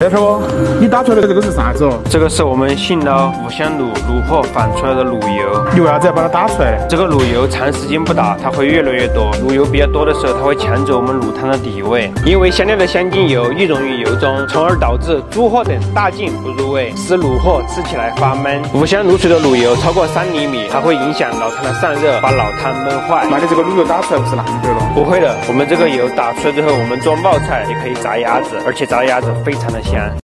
大哥，你打出来的这个是啥子哦？这个是我们信捞五香卤卤货反出来的卤油。你为啥子要把它打出来？这个卤油长时间不打，它会越来越多。卤油比较多的时候，它会抢走我们卤汤的底味。因为香料的香精油易溶于油中，从而导致猪货等大劲不入味，使卤货吃起来发闷。五香卤水的卤油超过三厘米，它会影响老汤的散热，把老汤闷坏。那你这个卤油打出来不是浪费了？不会的，我们这个油打出来之后，我们做冒菜也可以炸鸭子，而且炸鸭子非常的香。